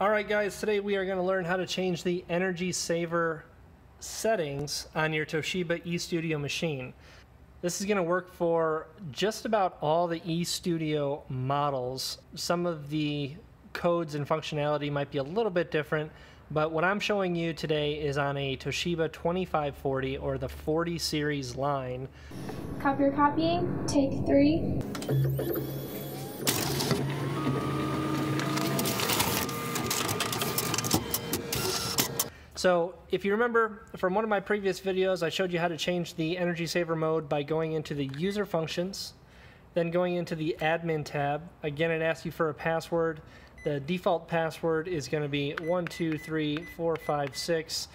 All right, guys, today we are going to learn how to change the energy saver settings on your Toshiba eStudio machine. This is going to work for just about all the eStudio models. Some of the codes and functionality might be a little bit different, but what I'm showing you today is on a Toshiba 2540 or the 40 series line. Copier copying, take three. So if you remember from one of my previous videos, I showed you how to change the energy saver mode by going into the user functions, then going into the admin tab. Again, it asks you for a password. The default password is going to be 123456.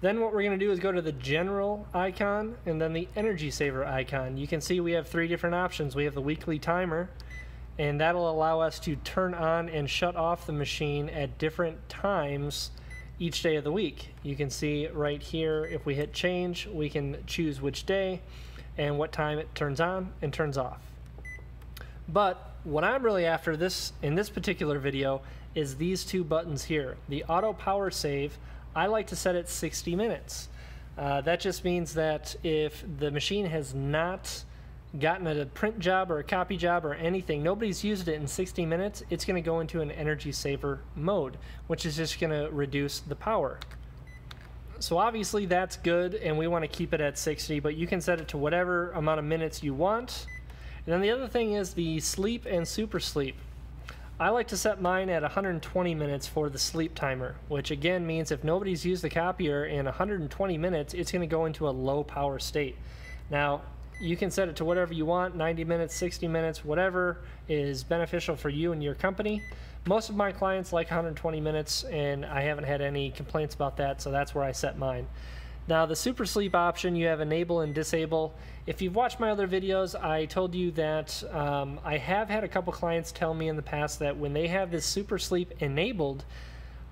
Then what we're going to do is go to the general icon and then the energy saver icon. You can see we have three different options. We have the weekly timer, and that'll allow us to turn on and shut off the machine at different times each day of the week. You can see right here, if we hit change, we can choose which day and what time it turns on and turns off. But what I'm really after this in this particular video is these two buttons here. The auto power save, I like to set it 60 minutes. Uh, that just means that if the machine has not gotten a print job or a copy job or anything, nobody's used it in 60 minutes, it's going to go into an energy saver mode, which is just going to reduce the power. So obviously that's good and we want to keep it at 60, but you can set it to whatever amount of minutes you want. And then the other thing is the sleep and super sleep. I like to set mine at 120 minutes for the sleep timer, which again means if nobody's used the copier in 120 minutes, it's going to go into a low power state. Now, you can set it to whatever you want 90 minutes, 60 minutes, whatever is beneficial for you and your company. Most of my clients like 120 minutes, and I haven't had any complaints about that, so that's where I set mine. Now, the super sleep option, you have enable and disable. If you've watched my other videos, I told you that um, I have had a couple clients tell me in the past that when they have this super sleep enabled,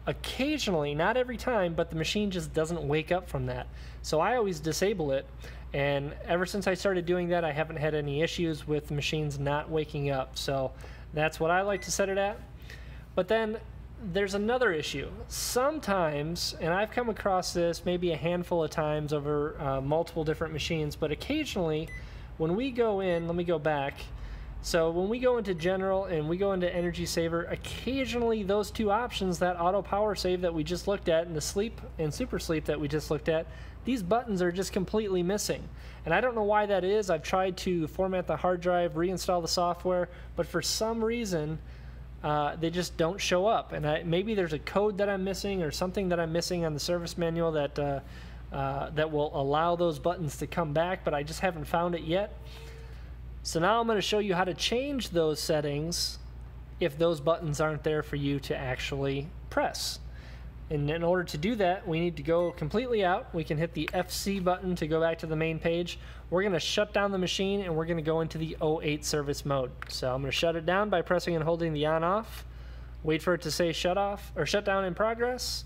occasionally, not every time, but the machine just doesn't wake up from that. So I always disable it. And ever since I started doing that, I haven't had any issues with machines not waking up. So that's what I like to set it at. But then there's another issue. Sometimes, and I've come across this maybe a handful of times over uh, multiple different machines, but occasionally when we go in, let me go back. So when we go into general and we go into energy saver, occasionally those two options, that auto power save that we just looked at and the sleep and super sleep that we just looked at, these buttons are just completely missing. And I don't know why that is. I've tried to format the hard drive, reinstall the software, but for some reason, uh, they just don't show up. And I, maybe there's a code that I'm missing or something that I'm missing on the service manual that, uh, uh, that will allow those buttons to come back, but I just haven't found it yet. So now I'm going to show you how to change those settings if those buttons aren't there for you to actually press. And in order to do that, we need to go completely out. We can hit the FC button to go back to the main page. We're going to shut down the machine and we're going to go into the 08 service mode. So I'm to shut it down by pressing and holding the on off. Wait for it to say shut off or shut down in progress.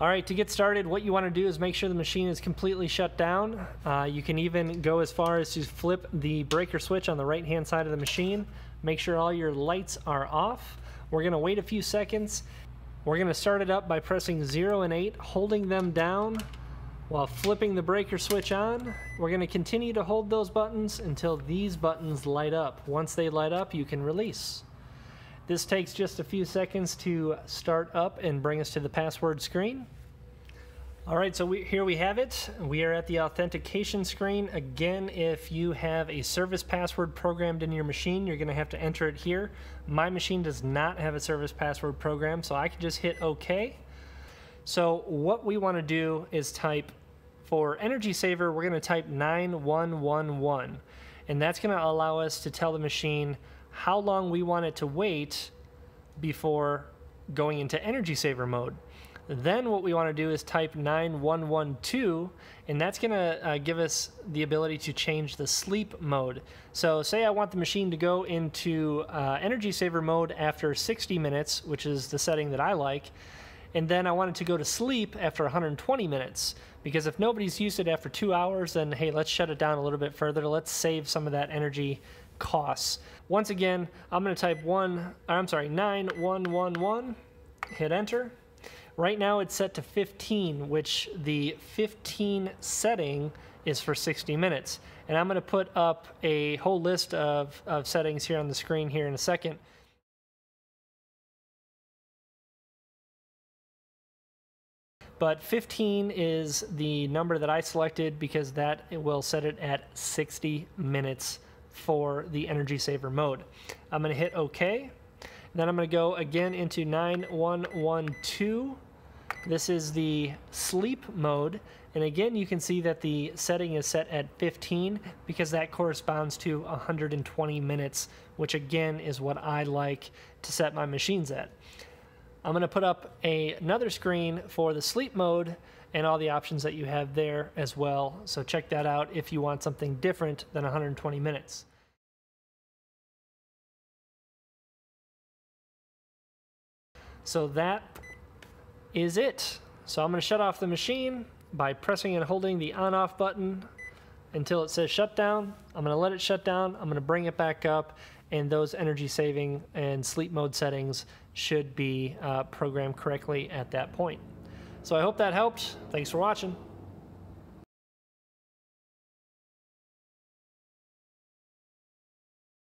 All right, to get started, what you want to do is make sure the machine is completely shut down. Uh, you can even go as far as to flip the breaker switch on the right-hand side of the machine. Make sure all your lights are off. We're going to wait a few seconds. We're going to start it up by pressing 0 and 8, holding them down while flipping the breaker switch on. We're going to continue to hold those buttons until these buttons light up. Once they light up, you can release. This takes just a few seconds to start up and bring us to the password screen. All right, so we, here we have it. We are at the authentication screen. Again, if you have a service password programmed in your machine, you're gonna have to enter it here. My machine does not have a service password program, so I can just hit OK. So what we wanna do is type, for Energy Saver, we're gonna type 9111, and that's gonna allow us to tell the machine how long we want it to wait before going into energy saver mode. Then what we want to do is type 9112 and that's going to uh, give us the ability to change the sleep mode. So say I want the machine to go into uh, energy saver mode after 60 minutes, which is the setting that I like, and then I want it to go to sleep after 120 minutes. Because if nobody's used it after two hours, then hey, let's shut it down a little bit further. Let's save some of that energy costs. Once again, I'm going to type one, I'm sorry, 9111, hit enter. Right now it's set to 15, which the 15 setting is for 60 minutes. And I'm going to put up a whole list of, of settings here on the screen here in a second. But 15 is the number that I selected because that will set it at 60 minutes for the energy saver mode. I'm going to hit OK. Then I'm going to go again into 9112. This is the sleep mode. And again, you can see that the setting is set at 15 because that corresponds to 120 minutes, which again is what I like to set my machines at. I'm going to put up a, another screen for the sleep mode and all the options that you have there as well. So check that out if you want something different than 120 minutes. So that is it. So I'm going to shut off the machine by pressing and holding the on off button until it says shut down. I'm going to let it shut down. I'm going to bring it back up and those energy saving and sleep mode settings should be uh, programmed correctly at that point. So I hope that helped. Thanks for watching.